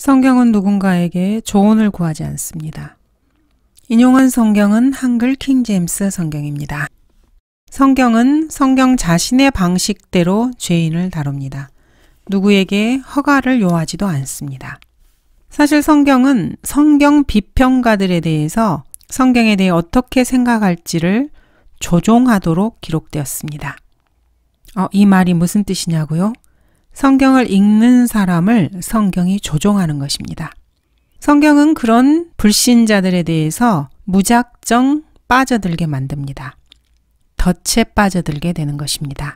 성경은 누군가에게 조언을 구하지 않습니다. 인용한 성경은 한글 킹제임스 성경입니다. 성경은 성경 자신의 방식대로 죄인을 다룹니다. 누구에게 허가를 요하지도 않습니다. 사실 성경은 성경 비평가들에 대해서 성경에 대해 어떻게 생각할지를 조종하도록 기록되었습니다. 어, 이 말이 무슨 뜻이냐고요? 성경을 읽는 사람을 성경이 조종하는 것입니다. 성경은 그런 불신자들에 대해서 무작정 빠져들게 만듭니다. 덫에 빠져들게 되는 것입니다.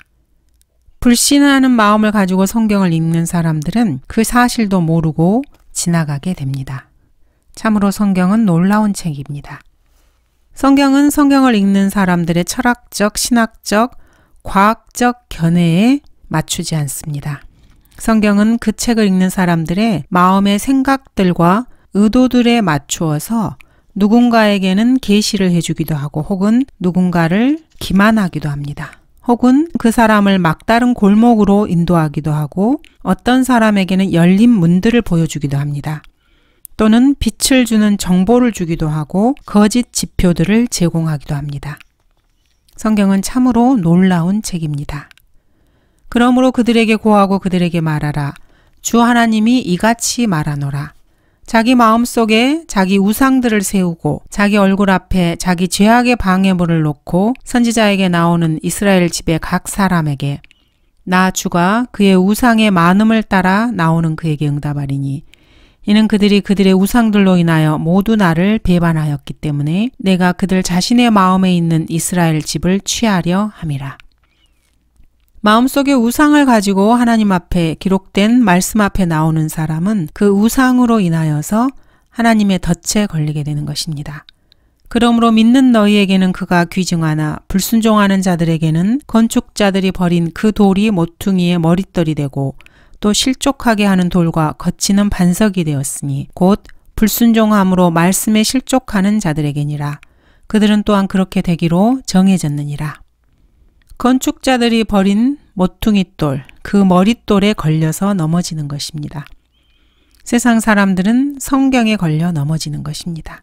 불신하는 마음을 가지고 성경을 읽는 사람들은 그 사실도 모르고 지나가게 됩니다. 참으로 성경은 놀라운 책입니다. 성경은 성경을 읽는 사람들의 철학적, 신학적, 과학적 견해에 맞추지 않습니다. 성경은 그 책을 읽는 사람들의 마음의 생각들과 의도들에 맞추어서 누군가에게는 계시를 해주기도 하고 혹은 누군가를 기만하기도 합니다. 혹은 그 사람을 막다른 골목으로 인도하기도 하고 어떤 사람에게는 열린 문들을 보여주기도 합니다. 또는 빛을 주는 정보를 주기도 하고 거짓 지표들을 제공하기도 합니다. 성경은 참으로 놀라운 책입니다. 그러므로 그들에게 고하고 그들에게 말하라. 주 하나님이 이같이 말하노라. 자기 마음 속에 자기 우상들을 세우고 자기 얼굴 앞에 자기 죄악의 방해물을 놓고 선지자에게 나오는 이스라엘 집의 각 사람에게 나 주가 그의 우상의 많음을 따라 나오는 그에게 응답하리니 이는 그들이 그들의 우상들로 인하여 모두 나를 배반하였기 때문에 내가 그들 자신의 마음에 있는 이스라엘 집을 취하려 함이라. 마음속에 우상을 가지고 하나님 앞에 기록된 말씀 앞에 나오는 사람은 그 우상으로 인하여서 하나님의 덫에 걸리게 되는 것입니다. 그러므로 믿는 너희에게는 그가 귀중하나 불순종하는 자들에게는 건축자들이 버린 그 돌이 모퉁이의 머릿돌이 되고 또 실족하게 하는 돌과 거치는 반석이 되었으니 곧 불순종함으로 말씀에 실족하는 자들에게니라. 그들은 또한 그렇게 되기로 정해졌느니라. 건축자들이 버린 모퉁이돌, 그 머릿돌에 걸려서 넘어지는 것입니다. 세상 사람들은 성경에 걸려 넘어지는 것입니다.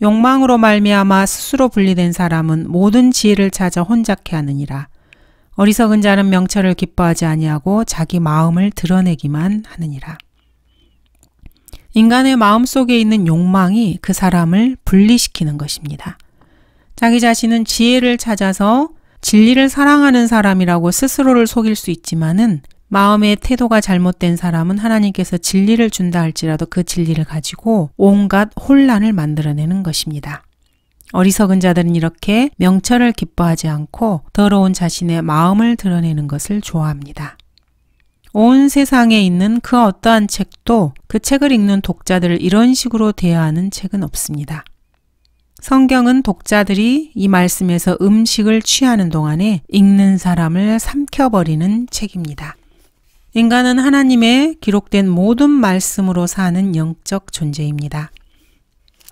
욕망으로 말미암아 스스로 분리된 사람은 모든 지혜를 찾아 혼잡해 하느니라. 어리석은 자는 명철을 기뻐하지 아니하고 자기 마음을 드러내기만 하느니라. 인간의 마음 속에 있는 욕망이 그 사람을 분리시키는 것입니다. 자기 자신은 지혜를 찾아서 진리를 사랑하는 사람이라고 스스로를 속일 수 있지만은 마음의 태도가 잘못된 사람은 하나님께서 진리를 준다 할지라도 그 진리를 가지고 온갖 혼란을 만들어내는 것입니다. 어리석은 자들은 이렇게 명철을 기뻐하지 않고 더러운 자신의 마음을 드러내는 것을 좋아합니다. 온 세상에 있는 그 어떠한 책도 그 책을 읽는 독자들을 이런 식으로 대하는 책은 없습니다. 성경은 독자들이 이 말씀에서 음식을 취하는 동안에 읽는 사람을 삼켜버리는 책입니다. 인간은 하나님의 기록된 모든 말씀으로 사는 영적 존재입니다.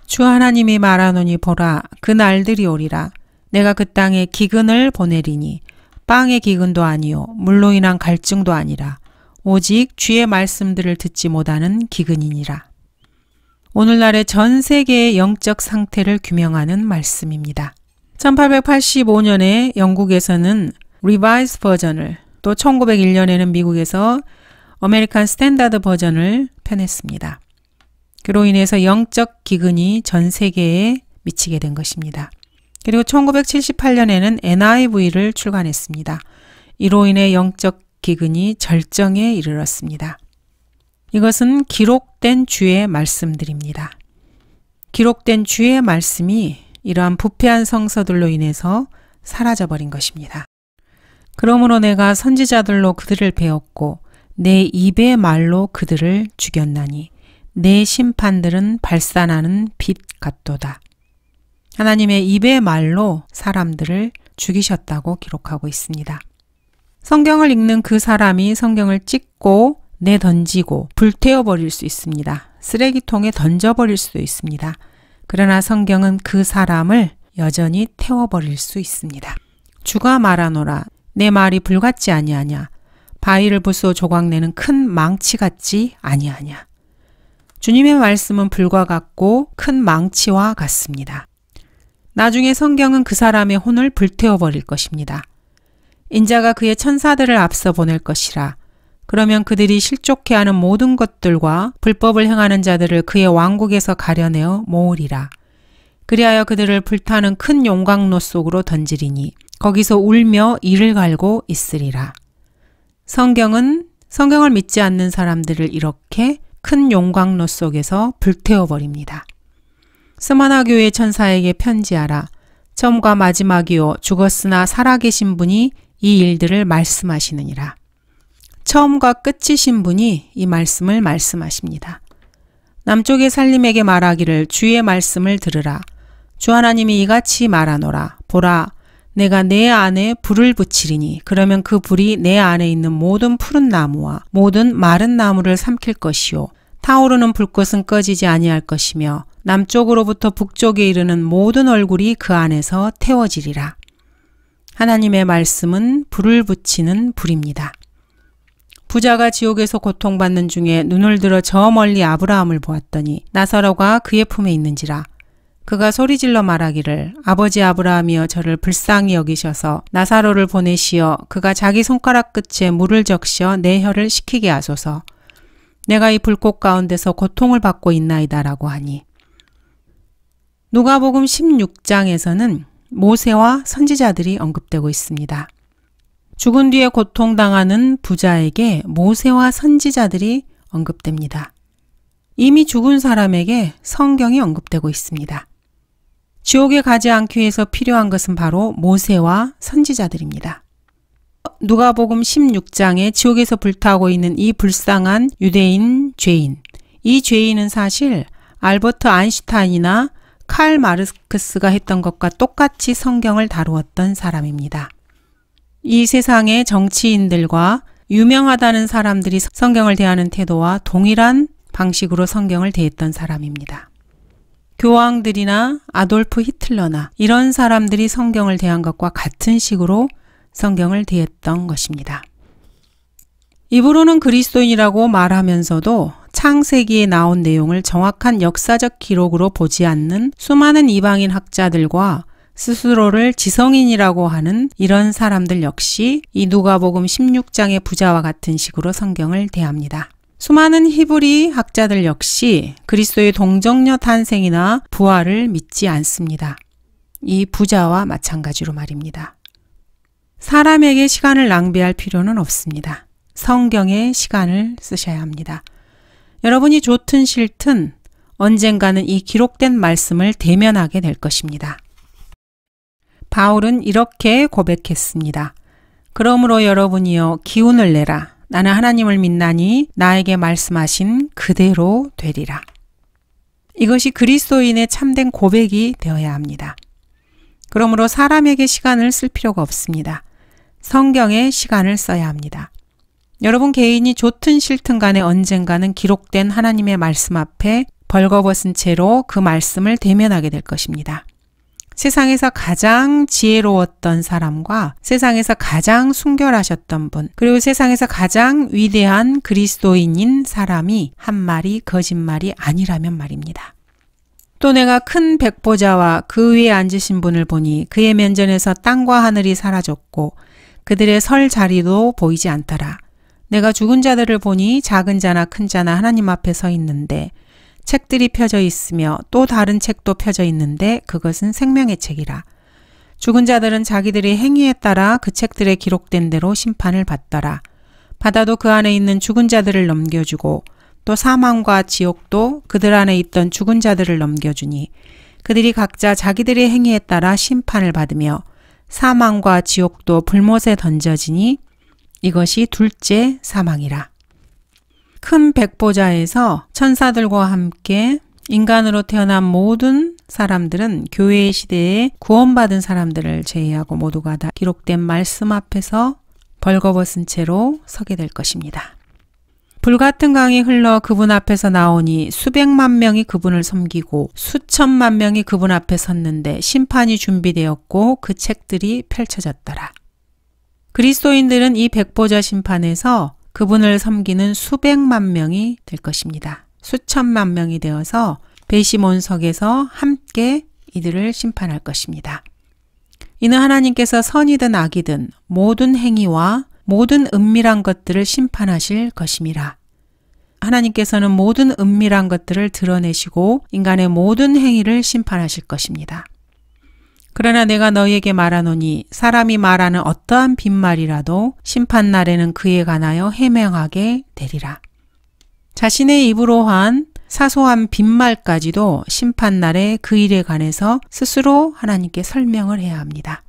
주 하나님이 말하노니 보라 그 날들이 오리라 내가 그 땅에 기근을 보내리니 빵의 기근도 아니요 물로 인한 갈증도 아니라 오직 주의 말씀들을 듣지 못하는 기근이니라. 오늘날의 전 세계의 영적 상태를 규명하는 말씀입니다. 1885년에 영국에서는 Revised Version을 또 1901년에는 미국에서 American Standard Version을 펴냈습니다. 그로 인해서 영적 기근이 전 세계에 미치게 된 것입니다. 그리고 1978년에는 NIV를 출간했습니다. 이로 인해 영적 기근이 절정에 이르렀습니다. 이것은 기록된 주의 말씀들입니다. 기록된 주의 말씀이 이러한 부패한 성서들로 인해서 사라져버린 것입니다. 그러므로 내가 선지자들로 그들을 배웠고 내 입의 말로 그들을 죽였나니 내 심판들은 발산하는 빛 같도다. 하나님의 입의 말로 사람들을 죽이셨다고 기록하고 있습니다. 성경을 읽는 그 사람이 성경을 찍고 내던지고 불태워 버릴 수 있습니다. 쓰레기통에 던져버릴 수도 있습니다. 그러나 성경은 그 사람을 여전히 태워버릴 수 있습니다. 주가 말하노라 내 말이 불같지 아니하냐 바위를 부수어 조각내는 큰 망치 같지 아니하냐 주님의 말씀은 불과 같고 큰 망치와 같습니다. 나중에 성경은 그 사람의 혼을 불태워버릴 것입니다. 인자가 그의 천사들을 앞서 보낼 것이라. 그러면 그들이 실족해 하는 모든 것들과 불법을 행하는 자들을 그의 왕국에서 가려내어 모으리라. 그리하여 그들을 불타는 큰 용광로 속으로 던지리니 거기서 울며 이를 갈고 있으리라. 성경은 성경을 믿지 않는 사람들을 이렇게 큰 용광로 속에서 불태워버립니다. 스마나 교회 천사에게 편지하라. 처음과 마지막이요 죽었으나 살아계신 분이 이 일들을 말씀하시느니라. 처음과 끝이신 분이 이 말씀을 말씀하십니다. 남쪽의 살림에게 말하기를 주의 말씀을 들으라. 주 하나님이 이같이 말하노라. 보라, 내가 내 안에 불을 붙이리니 그러면 그 불이 내 안에 있는 모든 푸른 나무와 모든 마른 나무를 삼킬 것이요. 타오르는 불꽃은 꺼지지 아니할 것이며 남쪽으로부터 북쪽에 이르는 모든 얼굴이 그 안에서 태워지리라. 하나님의 말씀은 불을 붙이는 불입니다. 부자가 지옥에서 고통받는 중에 눈을 들어 저 멀리 아브라함을 보았더니 나사로가 그의 품에 있는지라. 그가 소리질러 말하기를 아버지 아브라함이여 저를 불쌍히 여기셔서 나사로를 보내시어 그가 자기 손가락 끝에 물을 적셔 내 혀를 식히게 하소서. 내가 이 불꽃 가운데서 고통을 받고 있나이다라고 하니 누가복음 16장에서는 모세와 선지자들이 언급되고 있습니다. 죽은 뒤에 고통당하는 부자에게 모세와 선지자들이 언급됩니다. 이미 죽은 사람에게 성경이 언급되고 있습니다. 지옥에 가지 않기 위해서 필요한 것은 바로 모세와 선지자들입니다. 누가복음 16장에 지옥에서 불타고 있는 이 불쌍한 유대인 죄인. 이 죄인은 사실 알버트 아인슈타인이나 칼 마르크스가 했던 것과 똑같이 성경을 다루었던 사람입니다. 이 세상의 정치인들과 유명하다는 사람들이 성경을 대하는 태도와 동일한 방식으로 성경을 대했던 사람입니다. 교황들이나 아돌프 히틀러나 이런 사람들이 성경을 대한 것과 같은 식으로 성경을 대했던 것입니다. 입으로는 그리스도인이라고 말하면서도 창세기에 나온 내용을 정확한 역사적 기록으로 보지 않는 수많은 이방인 학자들과 스스로를 지성인이라고 하는 이런 사람들 역시 이 누가복음 16장의 부자와 같은 식으로 성경을 대합니다. 수많은 히브리 학자들 역시 그리스도의 동정녀 탄생이나 부활을 믿지 않습니다. 이 부자와 마찬가지로 말입니다. 사람에게 시간을 낭비할 필요는 없습니다. 성경에 시간을 쓰셔야 합니다. 여러분이 좋든 싫든 언젠가는 이 기록된 말씀을 대면하게 될 것입니다. 바울은 이렇게 고백했습니다. 그러므로 여러분이여 기운을 내라. 나는 하나님을 믿나니 나에게 말씀하신 그대로 되리라. 이것이 그리스도인의 참된 고백이 되어야 합니다. 그러므로 사람에게 시간을 쓸 필요가 없습니다. 성경에 시간을 써야 합니다. 여러분 개인이 좋든 싫든 간에 언젠가는 기록된 하나님의 말씀 앞에 벌거벗은 채로 그 말씀을 대면하게 될 것입니다. 세상에서 가장 지혜로웠던 사람과 세상에서 가장 순결하셨던 분, 그리고 세상에서 가장 위대한 그리스도인인 사람이 한 말이 거짓말이 아니라면 말입니다. 또 내가 큰 백보자와 그 위에 앉으신 분을 보니 그의 면전에서 땅과 하늘이 사라졌고 그들의 설 자리도 보이지 않더라. 내가 죽은 자들을 보니 작은 자나 큰 자나 하나님 앞에 서 있는데 책들이 펴져 있으며 또 다른 책도 펴져 있는데 그것은 생명의 책이라. 죽은 자들은 자기들의 행위에 따라 그 책들에 기록된 대로 심판을 받더라. 바다도 그 안에 있는 죽은 자들을 넘겨주고 또 사망과 지옥도 그들 안에 있던 죽은 자들을 넘겨주니 그들이 각자 자기들의 행위에 따라 심판을 받으며 사망과 지옥도 불못에 던져지니 이것이 둘째 사망이라. 큰 백보자에서 천사들과 함께 인간으로 태어난 모든 사람들은 교회 시대에 구원받은 사람들을 제외하고 모두가 다 기록된 말씀 앞에서 벌거벗은 채로 서게 될 것입니다. 불같은 강이 흘러 그분 앞에서 나오니 수백만 명이 그분을 섬기고 수천만 명이 그분 앞에 섰는데 심판이 준비되었고 그 책들이 펼쳐졌더라. 그리스도인들은 이 백보자 심판에서 그분을 섬기는 수백만 명이 될 것입니다. 수천만 명이 되어서 베시몬석에서 함께 이들을 심판할 것입니다. 이는 하나님께서 선이든 악이든 모든 행위와 모든 은밀한 것들을 심판하실 것임이라. 하나님께서는 모든 은밀한 것들을 드러내시고 인간의 모든 행위를 심판하실 것입니다. 그러나 내가 너희에게 말하노니 사람이 말하는 어떠한 빈말이라도 심판 날에는 그에 관하여 해명하게 되리라. 자신의 입으로 한 사소한 빈말까지도 심판 날에 그 일에 관해서 스스로 하나님께 설명을 해야 합니다.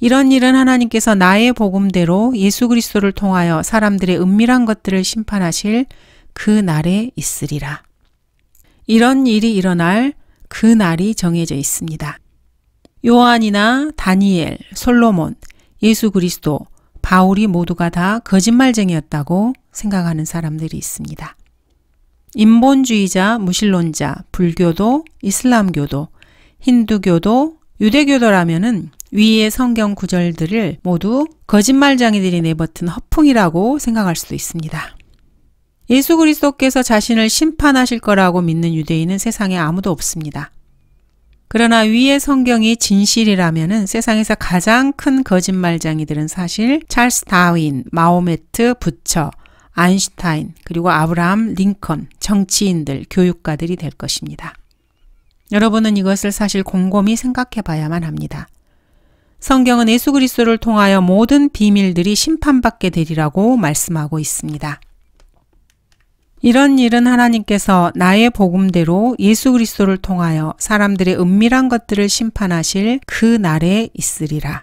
이런 일은 하나님께서 나의 복음대로 예수 그리스도를 통하여 사람들의 은밀한 것들을 심판하실 그 날에 있으리라. 이런 일이 일어날 그 날이 정해져 있습니다. 요한이나 다니엘, 솔로몬, 예수 그리스도, 바울이 모두가 다 거짓말쟁이였다고 생각하는 사람들이 있습니다. 인본주의자, 무신론자, 불교도, 이슬람교도, 힌두교도, 유대교도라면은 위의 성경 구절들을 모두 거짓말쟁이들이 내뱉은 허풍이라고 생각할 수도 있습니다. 예수 그리스도께서 자신을 심판하실 거라고 믿는 유대인은 세상에 아무도 없습니다. 그러나 위의 성경이 진실이라면 세상에서 가장 큰 거짓말쟁이들은 사실 찰스 다윈, 마호메트, 부처, 아인슈타인, 그리고 아브라함 링컨, 정치인들, 교육가들이 될 것입니다. 여러분은 이것을 사실 곰곰이 생각해 봐야만 합니다. 성경은 예수 그리스도를 통하여 모든 비밀들이 심판받게 되리라고 말씀하고 있습니다. 이런 일은 하나님께서 나의 복음대로 예수 그리스도를 통하여 사람들의 은밀한 것들을 심판하실 그 날에 있으리라.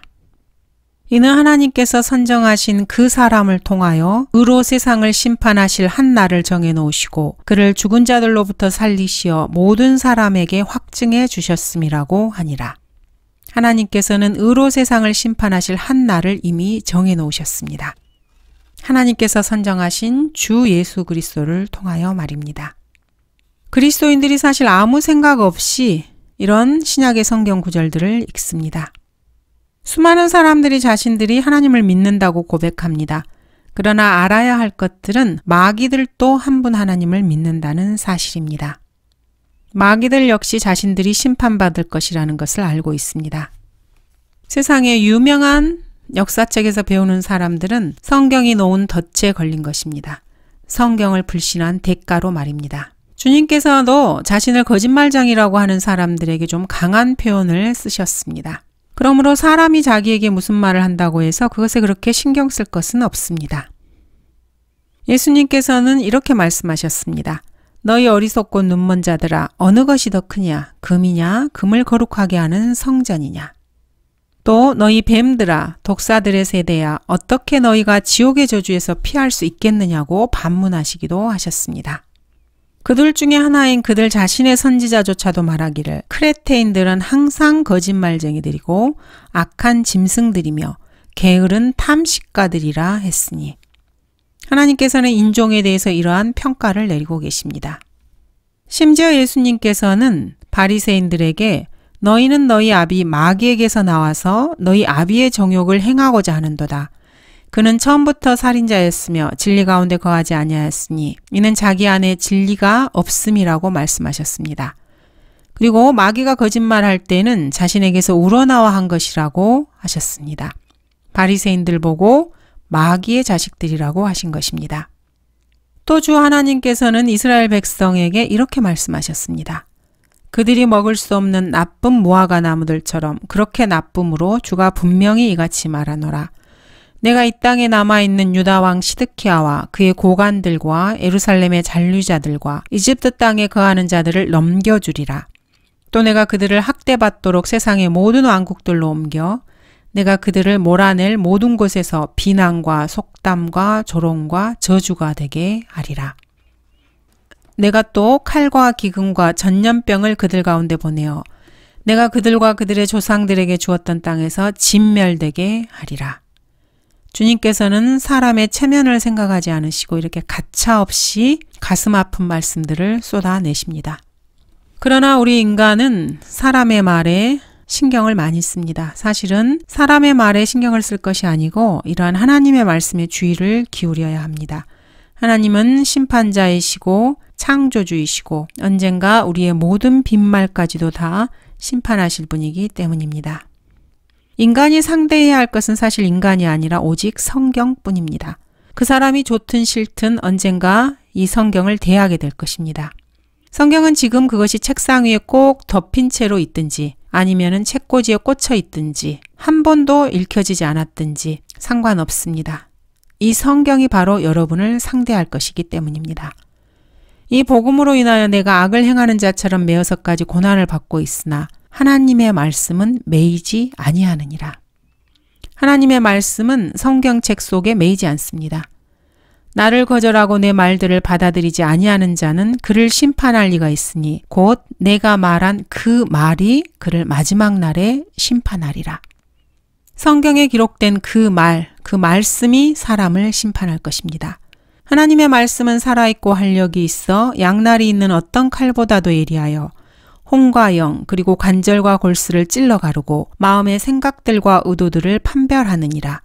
이는 하나님께서 선정하신 그 사람을 통하여 의로 세상을 심판하실 한 날을 정해 놓으시고 그를 죽은 자들로부터 살리시어 모든 사람에게 확증해 주셨음이라고 하니라. 하나님께서는 의로 세상을 심판하실 한 날을 이미 정해 놓으셨습니다. 하나님께서 선정하신 주 예수 그리스도를 통하여 말입니다. 그리스도인들이 사실 아무 생각 없이 이런 신약의 성경 구절들을 읽습니다. 수많은 사람들이 자신들이 하나님을 믿는다고 고백합니다. 그러나 알아야 할 것들은 마귀들도 한 분 하나님을 믿는다는 사실입니다. 마귀들 역시 자신들이 심판받을 것이라는 것을 알고 있습니다. 세상에 유명한 역사책에서 배우는 사람들은 성경이 놓은 덫에 걸린 것입니다. 성경을 불신한 대가로 말입니다. 주님께서도 자신을 거짓말장이라고 하는 사람들에게 좀 강한 표현을 쓰셨습니다. 그러므로 사람이 자기에게 무슨 말을 한다고 해서 그것에 그렇게 신경 쓸 것은 없습니다. 예수님께서는 이렇게 말씀하셨습니다. 너희 어리석고 눈먼 자들아 어느 것이 더 크냐 금이냐 금을 거룩하게 하는 성전이냐 또 너희 뱀들아 독사들의 세대야 어떻게 너희가 지옥의 저주에서 피할 수 있겠느냐고 반문하시기도 하셨습니다. 그들 중에 하나인 그들 자신의 선지자조차도 말하기를 크레테인들은 항상 거짓말쟁이들이고 악한 짐승들이며 게으른 탐식가들이라 했으니 하나님께서는 인종에 대해서 이러한 평가를 내리고 계십니다. 심지어 예수님께서는 바리새인들에게 너희는 너희 아비 마귀에게서 나와서 너희 아비의 정욕을 행하고자 하는도다. 그는 처음부터 살인자였으며 진리 가운데 거하지 아니하였으니 이는 자기 안에 진리가 없음이라고 말씀하셨습니다. 그리고 마귀가 거짓말할 때는 자신에게서 우러나와 한 것이라고 하셨습니다. 바리새인들 보고 마귀의 자식들이라고 하신 것입니다. 또 주 하나님께서는 이스라엘 백성에게 이렇게 말씀하셨습니다. 그들이 먹을 수 없는 나쁜 무화과 나무들처럼 그렇게 나쁨으로 주가 분명히 이같이 말하노라. 내가 이 땅에 남아있는 유다 왕 시드키야와 그의 고관들과 에루살렘의 잔류자들과 이집트 땅에 거하는 자들을 넘겨주리라. 또 내가 그들을 학대받도록 세상의 모든 왕국들로 옮겨 내가 그들을 몰아낼 모든 곳에서 비난과 속담과 조롱과 저주가 되게 하리라. 내가 또 칼과 기근과 전염병을 그들 가운데 보내어 내가 그들과 그들의 조상들에게 주었던 땅에서 진멸되게 하리라. 주님께서는 사람의 체면을 생각하지 않으시고 이렇게 가차없이 가슴 아픈 말씀들을 쏟아내십니다. 그러나 우리 인간은 사람의 말에 신경을 많이 씁니다. 사실은 사람의 말에 신경을 쓸 것이 아니고 이러한 하나님의 말씀에 주의를 기울여야 합니다. 하나님은 심판자이시고 창조주이시고 언젠가 우리의 모든 빈말까지도 다 심판하실 분이기 때문입니다. 인간이 상대해야 할 것은 사실 인간이 아니라 오직 성경뿐입니다. 그 사람이 좋든 싫든 언젠가 이 성경을 대하게 될 것입니다. 성경은 지금 그것이 책상 위에 꼭 덮인 채로 있든지 아니면은 책꽂이에 꽂혀 있든지 한 번도 읽혀지지 않았든지 상관없습니다. 이 성경이 바로 여러분을 상대할 것이기 때문입니다. 이 복음으로 인하여 내가 악을 행하는 자처럼 매어서까지 고난을 받고 있으나 하나님의 말씀은 매이지 아니하느니라. 하나님의 말씀은 성경책 속에 매이지 않습니다. 나를 거절하고 내 말들을 받아들이지 아니하는 자는 그를 심판할 리가 있으니 곧 내가 말한 그 말이 그를 마지막 날에 심판하리라. 성경에 기록된 그 말, 그 말씀이 사람을 심판할 것입니다. 하나님의 말씀은 살아있고 활력이 있어 양날이 있는 어떤 칼보다도 예리하여 홍과 영 그리고 관절과 골수를 찔러 가르고 마음의 생각들과 의도들을 판별하느니라.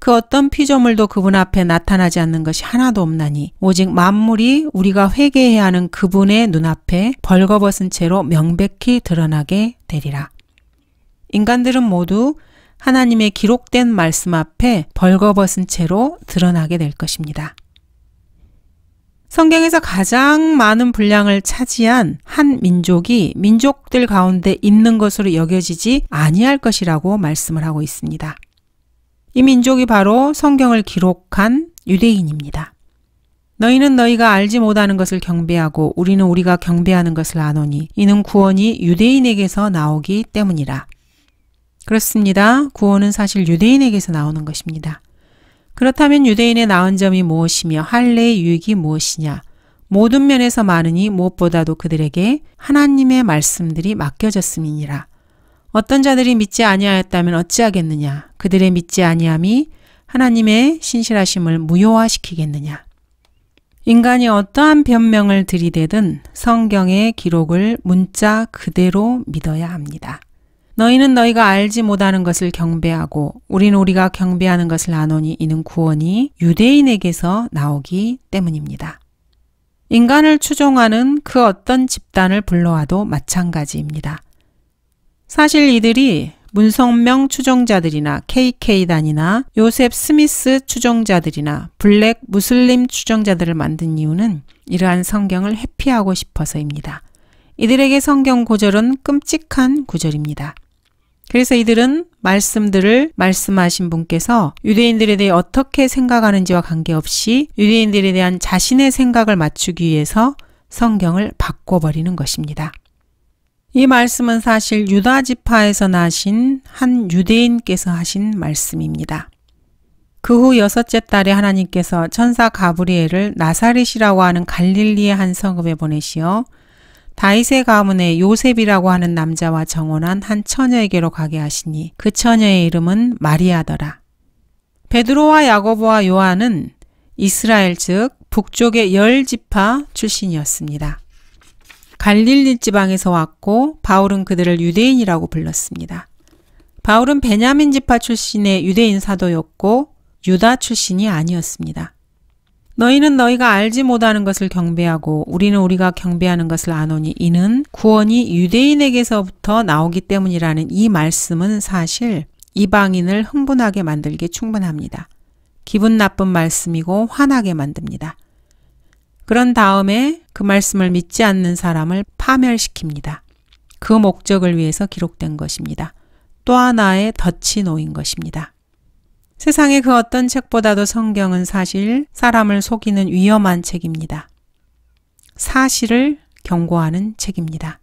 그 어떤 피조물도 그분 앞에 나타나지 않는 것이 하나도 없나니 오직 만물이 우리가 회개해야 하는 그분의 눈앞에 벌거벗은 채로 명백히 드러나게 되리라. 인간들은 모두 하나님의 기록된 말씀 앞에 벌거벗은 채로 드러나게 될 것입니다. 성경에서 가장 많은 분량을 차지한 한 민족이 민족들 가운데 있는 것으로 여겨지지 아니할 것이라고 말씀을 하고 있습니다. 이 민족이 바로 성경을 기록한 유대인입니다. 너희는 너희가 알지 못하는 것을 경배하고 우리는 우리가 경배하는 것을 아노니 이는 구원이 유대인에게서 나오기 때문이라. 그렇습니다. 구원은 사실 유대인에게서 나오는 것입니다. 그렇다면 유대인의 나은 점이 무엇이며 할례의 유익이 무엇이냐? 모든 면에서 많으니 무엇보다도 그들에게 하나님의 말씀들이 맡겨졌음이니라. 어떤 자들이 믿지 아니하였다면 어찌하겠느냐? 그들의 믿지 아니함이 하나님의 신실하심을 무효화시키겠느냐? 인간이 어떠한 변명을 들이대든 성경의 기록을 문자 그대로 믿어야 합니다. 너희는 너희가 알지 못하는 것을 경배하고 우리는 우리가 경배하는 것을 아노니 이는 구원이 유대인에게서 나오기 때문입니다. 인간을 추종하는 그 어떤 집단을 불러와도 마찬가지입니다. 사실 이들이 문성명 추종자들이나 KK단이나 요셉 스미스 추종자들이나 블랙 무슬림 추종자들을 만든 이유는 이러한 성경을 회피하고 싶어서입니다. 이들에게 성경 구절은 끔찍한 구절입니다. 그래서 이들은 말씀들을 말씀하신 분께서 유대인들에 대해 어떻게 생각하는지와 관계없이 유대인들에 대한 자신의 생각을 맞추기 위해서 성경을 바꿔버리는 것입니다. 이 말씀은 사실 유다 지파에서 나신 한 유대인께서 하신 말씀입니다. 그 후 여섯째 달에 하나님께서 천사 가브리엘을 나사렛이라고 하는 갈릴리의 한 성읍에 보내시어 다윗의 가문의 요셉이라고 하는 남자와 정혼한 한 처녀에게로 가게 하시니 그 처녀의 이름은 마리아더라. 베드로와 야고보와 요한은 이스라엘 즉 북쪽의 열 지파 출신이었습니다. 갈릴리 지방에서 왔고 바울은 그들을 유대인이라고 불렀습니다. 바울은 베냐민 지파 출신의 유대인 사도였고 유다 출신이 아니었습니다. 너희는 너희가 알지 못하는 것을 경배하고 우리는 우리가 경배하는 것을 아노니 이는 구원이 유대인에게서부터 나오기 때문이라는 이 말씀은 사실 이방인을 흥분하게 만들기 충분합니다. 기분 나쁜 말씀이고 화나게 만듭니다. 그런 다음에 그 말씀을 믿지 않는 사람을 파멸시킵니다. 그 목적을 위해서 기록된 것입니다. 또 하나의 덫이 놓인 것입니다. 세상의 그 어떤 책보다도 성경은 사실 사람을 속이는 위험한 책입니다. 사실을 경고하는 책입니다.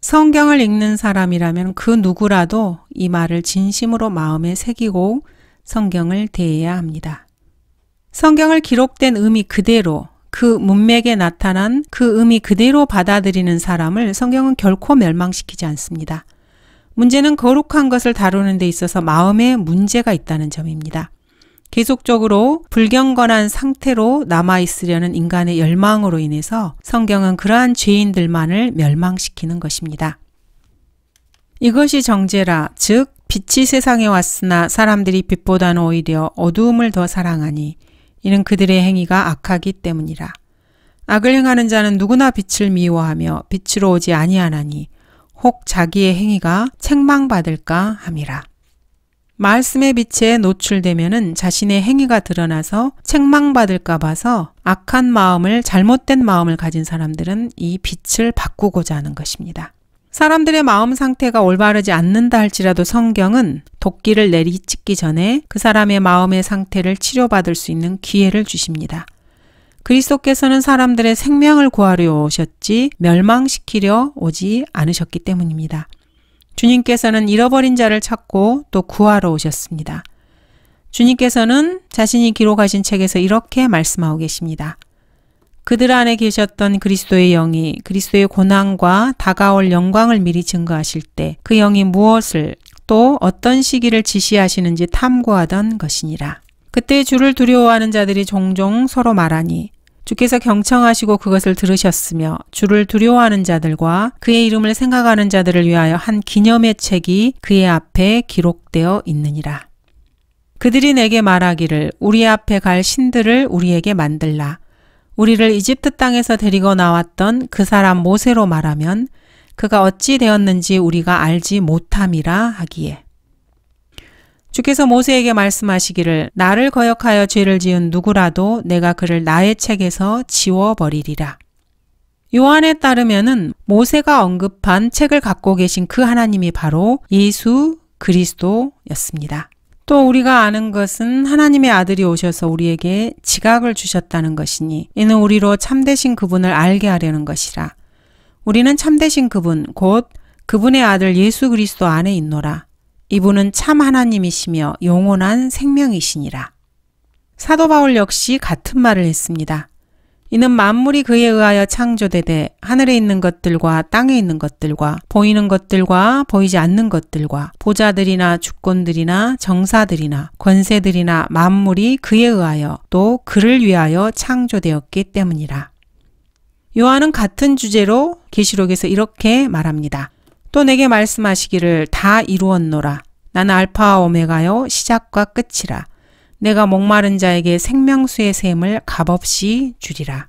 성경을 읽는 사람이라면 그 누구라도 이 말을 진심으로 마음에 새기고 성경을 대해야 합니다. 성경을 기록된 의미 그대로 그 문맥에 나타난 그 의미 그대로 받아들이는 사람을 성경은 결코 멸망시키지 않습니다. 문제는 거룩한 것을 다루는 데 있어서 마음에 문제가 있다는 점입니다. 계속적으로 불경건한 상태로 남아있으려는 인간의 열망으로 인해서 성경은 그러한 죄인들만을 멸망시키는 것입니다. 이것이 정죄라, 즉, 빛이 세상에 왔으나 사람들이 빛보다는 오히려 어두움을 더 사랑하니 이는 그들의 행위가 악하기 때문이라. 악을 행하는 자는 누구나 빛을 미워하며 빛으로 오지 아니하나니 혹 자기의 행위가 책망받을까 함이라. 말씀의 빛에 노출되면은 자신의 행위가 드러나서 책망받을까 봐서 악한 마음을 잘못된 마음을 가진 사람들은 이 빛을 바꾸고자 하는 것입니다. 사람들의 마음 상태가 올바르지 않는다 할지라도 성경은 도끼를 내리찍기 전에 그 사람의 마음의 상태를 치료받을 수 있는 기회를 주십니다. 그리스도께서는 사람들의 생명을 구하려 오셨지 멸망시키려 오지 않으셨기 때문입니다. 주님께서는 잃어버린 자를 찾고 또 구하러 오셨습니다. 주님께서는 자신이 기록하신 책에서 이렇게 말씀하고 계십니다. 그들 안에 계셨던 그리스도의 영이 그리스도의 고난과 다가올 영광을 미리 증거하실 때 그 영이 무엇을 또 어떤 시기를 지시하시는지 탐구하던 것이니라. 그때 주를 두려워하는 자들이 종종 서로 말하니 주께서 경청하시고 그것을 들으셨으며 주를 두려워하는 자들과 그의 이름을 생각하는 자들을 위하여 한 기념의 책이 그의 앞에 기록되어 있느니라. 그들이 내게 말하기를 우리 앞에 갈 신들을 우리에게 만들라. 우리를 이집트 땅에서 데리고 나왔던 그 사람 모세로 말하면 그가 어찌 되었는지 우리가 알지 못함이라 하기에. 주께서 모세에게 말씀하시기를 나를 거역하여 죄를 지은 누구라도 내가 그를 나의 책에서 지워버리리라. 요한에 따르면은 모세가 언급한 책을 갖고 계신 그 하나님이 바로 예수 그리스도였습니다. 또 우리가 아는 것은 하나님의 아들이 오셔서 우리에게 지각을 주셨다는 것이니 이는 우리로 참되신 그분을 알게 하려는 것이라. 우리는 참되신 그분 곧 그분의 아들 예수 그리스도 안에 있노라. 이분은 참 하나님이시며 영원한 생명이시니라. 사도 바울 역시 같은 말을 했습니다. 이는 만물이 그에 의하여 창조되되 하늘에 있는 것들과 땅에 있는 것들과 보이는 것들과 보이지 않는 것들과 보자들이나 주권들이나 정사들이나 권세들이나 만물이 그에 의하여 또 그를 위하여 창조되었기 때문이라. 요한은 같은 주제로 계시록에서 이렇게 말합니다. 또 내게 말씀하시기를 다 이루었노라. 나는 알파와 오메가요 시작과 끝이라. 내가 목마른 자에게 생명수의 샘을 값없이 주리라.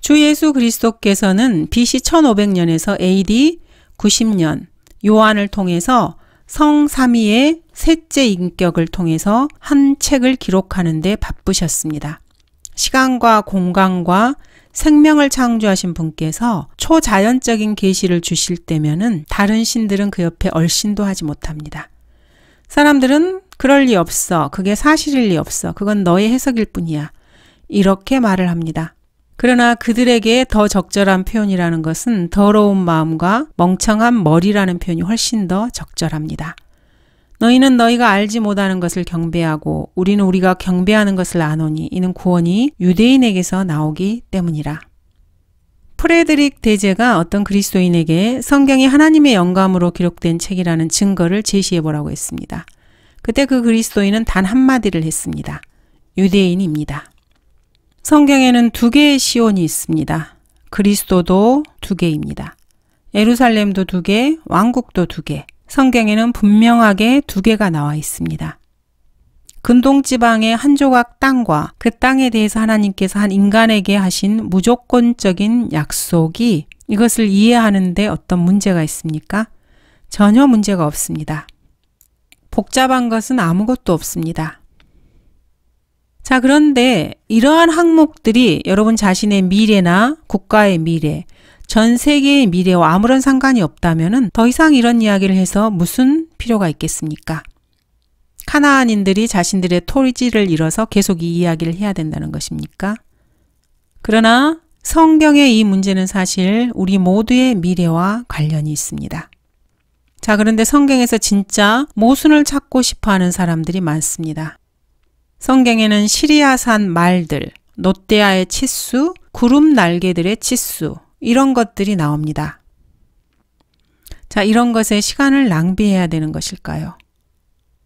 주 예수 그리스도께서는 BC 1500년에서 AD 90년 요한을 통해서 성삼위의 셋째 인격을 통해서 한 책을 기록하는 데 바쁘셨습니다. 시간과 공간과 생명을 창조하신 분께서 초자연적인 계시를 주실 때면은 다른 신들은 그 옆에 얼씬도 하지 못합니다. 사람들은 그럴 리 없어. 그게 사실일 리 없어. 그건 너의 해석일 뿐이야. 이렇게 말을 합니다. 그러나 그들에게 더 적절한 표현이라는 것은 더러운 마음과 멍청한 머리라는 표현이 훨씬 더 적절합니다. 너희는 너희가 알지 못하는 것을 경배하고 우리는 우리가 경배하는 것을 아노니 이는 구원이 유대인에게서 나오기 때문이라. 프레드릭 대제가 어떤 그리스도인에게 성경이 하나님의 영감으로 기록된 책이라는 증거를 제시해 보라고 했습니다. 그때 그 그리스도인은 단 한마디를 했습니다. 유대인입니다. 성경에는 두 개의 시온이 있습니다. 그리스도도 두 개입니다. 예루살렘도 두 개, 왕국도 두 개. 성경에는 분명하게 두 개가 나와 있습니다. 근동지방의 한 조각 땅과 그 땅에 대해서 하나님께서 한 인간에게 하신 무조건적인 약속이 이것을 이해하는데 어떤 문제가 있습니까? 전혀 문제가 없습니다. 복잡한 것은 아무것도 없습니다. 자, 그런데 이러한 항목들이 여러분 자신의 미래나 국가의 미래, 전 세계의 미래와 아무런 상관이 없다면 더 이상 이런 이야기를 해서 무슨 필요가 있겠습니까? 카나안인들이 자신들의 토지를 잃어서 계속 이 이야기를 해야 된다는 것입니까? 그러나 성경의 이 문제는 사실 우리 모두의 미래와 관련이 있습니다. 자, 그런데 성경에서 진짜 모순을 찾고 싶어 하는 사람들이 많습니다. 성경에는 시리아산 말들, 노떼아의 치수, 구름 날개들의 치수, 이런 것들이 나옵니다. 자, 이런 것에 시간을 낭비해야 되는 것일까요?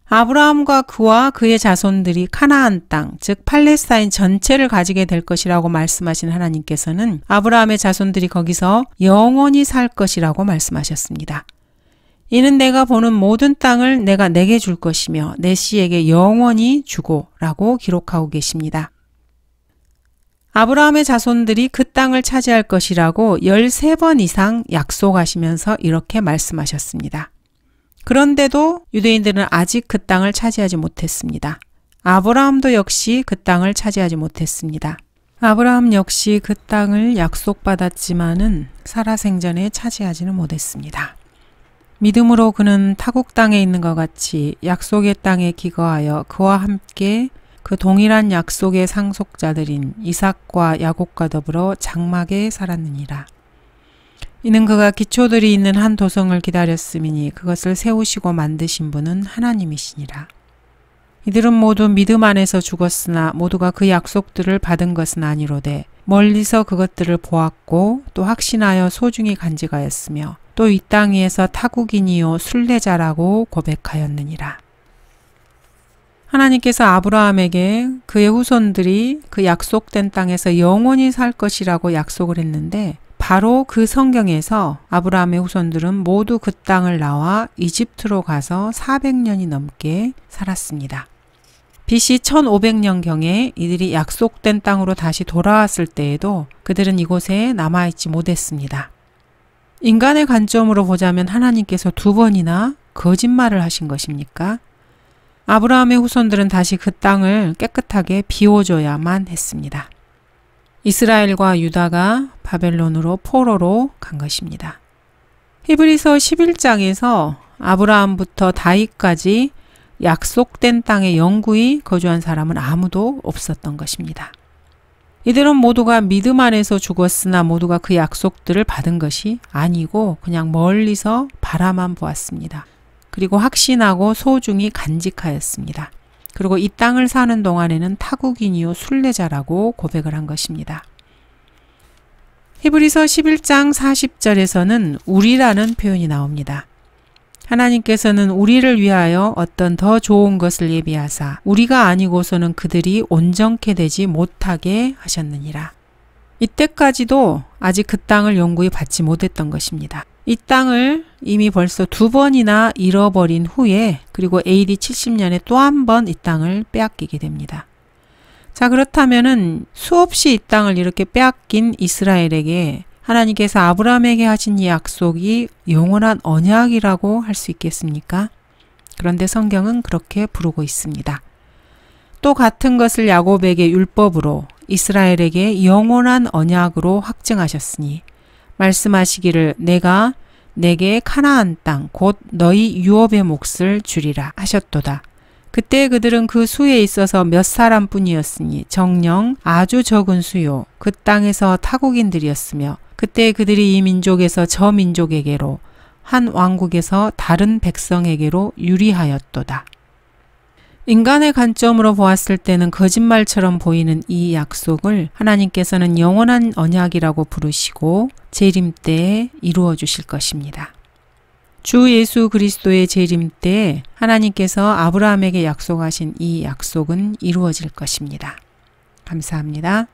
아브라함과 그와 그의 자손들이 카나안 땅, 즉 팔레스타인 전체를 가지게 될 것이라고 말씀하신 하나님께서는 아브라함의 자손들이 거기서 영원히 살 것이라고 말씀하셨습니다. 이는 내가 보는 모든 땅을 내가 내게 줄 것이며 내 씨에게 영원히 주고 라고 기록하고 계십니다. 아브라함의 자손들이 그 땅을 차지할 것이라고 13번 이상 약속하시면서 이렇게 말씀하셨습니다. 그런데도 유대인들은 아직 그 땅을 차지하지 못했습니다. 아브라함도 역시 그 땅을 차지하지 못했습니다. 아브라함 역시 그 땅을 약속받았지만은 살아생전에 차지하지는 못했습니다. 믿음으로 그는 타국 땅에 있는 것 같이 약속의 땅에 기거하여 그와 함께 그 동일한 약속의 상속자들인 이삭과 야곱과 더불어 장막에 살았느니라. 이는 그가 기초들이 있는 한 도성을 기다렸음이니 그것을 세우시고 만드신 분은 하나님이시니라. 이들은 모두 믿음 안에서 죽었으나 모두가 그 약속들을 받은 것은 아니로되 멀리서 그것들을 보았고 또 확신하여 소중히 간직하였으며 또 이 땅 위에서 타국인이요 순례자라고 고백하였느니라. 하나님께서 아브라함에게 그의 후손들이 그 약속된 땅에서 영원히 살 것이라고 약속을 했는데 바로 그 성경에서 아브라함의 후손들은 모두 그 땅을 나와 이집트로 가서 400년이 넘게 살았습니다. BC 1500년경에 이들이 약속된 땅으로 다시 돌아왔을 때에도 그들은 이곳에 남아있지 못했습니다. 인간의 관점으로 보자면 하나님께서 두 번이나 거짓말을 하신 것입니까? 아브라함의 후손들은 다시 그 땅을 깨끗하게 비워줘야만 했습니다. 이스라엘과 유다가 바벨론으로 포로로 간 것입니다. 히브리서 11장에서 아브라함부터 다윗까지 약속된 땅에 영구히 거주한 사람은 아무도 없었던 것입니다. 이들은 모두가 믿음 안에서 죽었으나 모두가 그 약속들을 받은 것이 아니고 그냥 멀리서 바라만 보았습니다. 그리고 확신하고 소중히 간직하였습니다. 그리고 이 땅을 사는 동안에는 타국인이요 순례자라고 고백을 한 것입니다. 히브리서 11장 40절에서는 우리라는 표현이 나옵니다. 하나님께서는 우리를 위하여 어떤 더 좋은 것을 예비하사 우리가 아니고서는 그들이 온전케 되지 못하게 하셨느니라. 이때까지도 아직 그 땅을 영구히 받지 못했던 것입니다. 이 땅을 이미 벌써 두 번이나 잃어버린 후에 그리고 AD 70년에 또 한 번 이 땅을 빼앗기게 됩니다. 자 그렇다면은 수없이 이 땅을 이렇게 빼앗긴 이스라엘에게 하나님께서 아브라함에게 하신 이 약속이 영원한 언약이라고 할 수 있겠습니까? 그런데 성경은 그렇게 부르고 있습니다. 또 같은 것을 야곱에게 율법으로 이스라엘에게 영원한 언약으로 확증하셨으니 말씀하시기를 내가 내게 카나안 땅 곧 너희 유업의 몫을 주리라 하셨도다. 그때 그들은 그 수에 있어서 몇 사람뿐이었으니 정령 아주 적은 수요 그 땅에서 타국인들이었으며 그때 그들이 이 민족에서 저 민족에게로 한 왕국에서 다른 백성에게로 유리하였도다. 인간의 관점으로 보았을 때는 거짓말처럼 보이는 이 약속을 하나님께서는 영원한 언약이라고 부르시고 재림 때에 이루어 주실 것입니다. 주 예수 그리스도의 재림 때 하나님께서 아브라함에게 약속하신 이 약속은 이루어질 것입니다. 감사합니다.